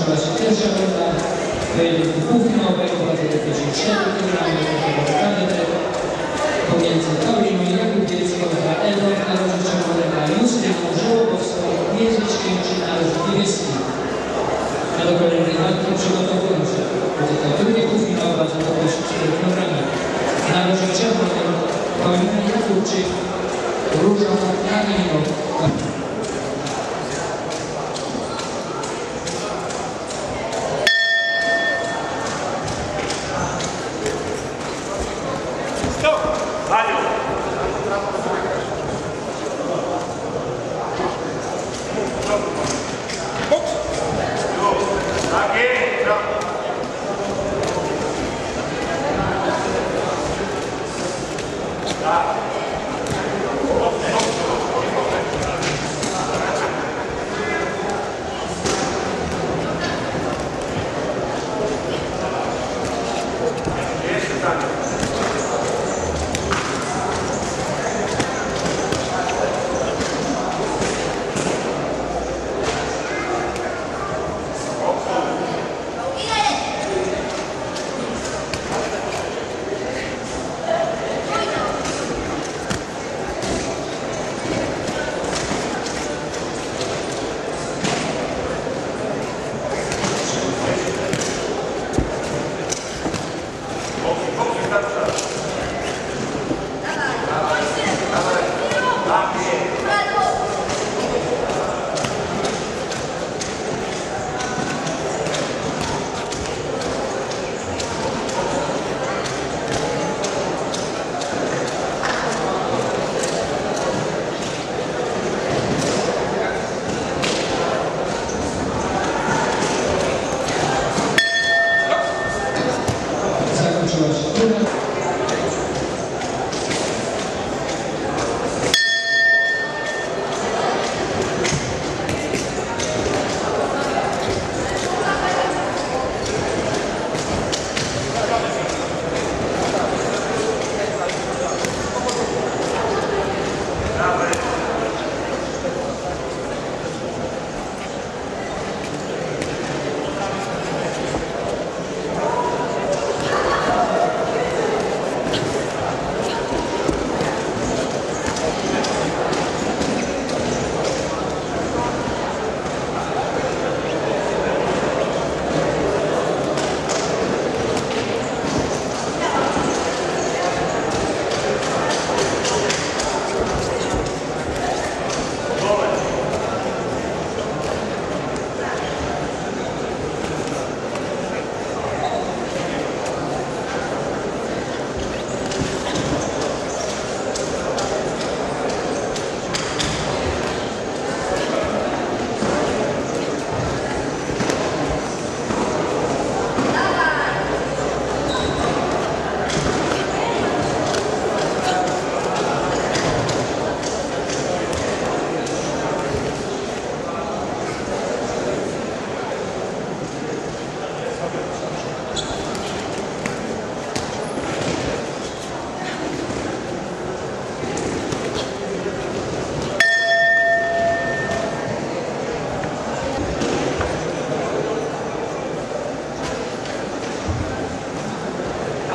zakończyła się pierwsza runda wyjazdu półfinałowego, bardzo dotyczył trzeci finał, pomiędzy Karoliną Jakubiecką a Ewą Narożyczową, a Justyną Żołobowską, Jerzy Święczyn, a Niebieski. A do kolejnej walki przygotowują się. Będzie to drugie półfinałowa, co to już cztery programy. Narożyczową, Karolina Jakubczyk, Róża Janino, Zakończyła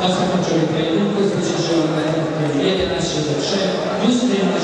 A zakończyli pojedynku zwyciężyła 11 do 3 Justyna